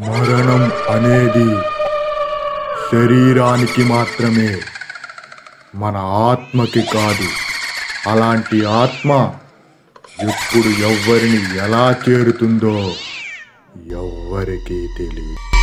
మరణం అనేది శరీరానికి మాత్రమే మన ఆత్మకి కాదు. అలాంటి ఆత్మ ఎప్పుడు ఎవ్వరిని ఎలా చేరుతుందో ఎవ్వరికీ తెలియదు.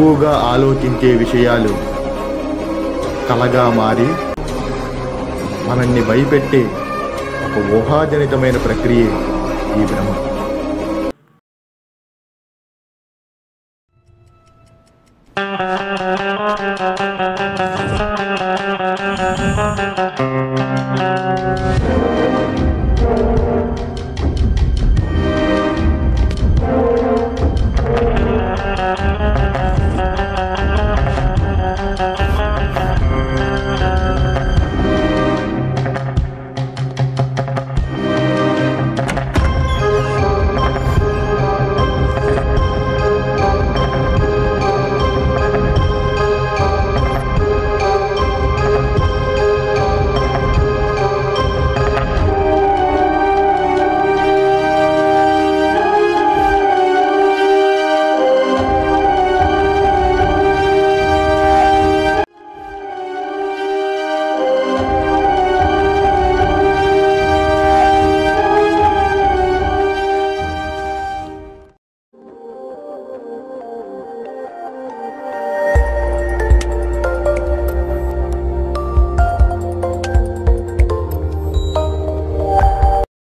ఎక్కువగా ఆలోచించే విషయాలు కలగా మారి మనల్ని భయపెట్టే ఒక ఊహాజనితమైన ప్రక్రియ ఈ భ్రమ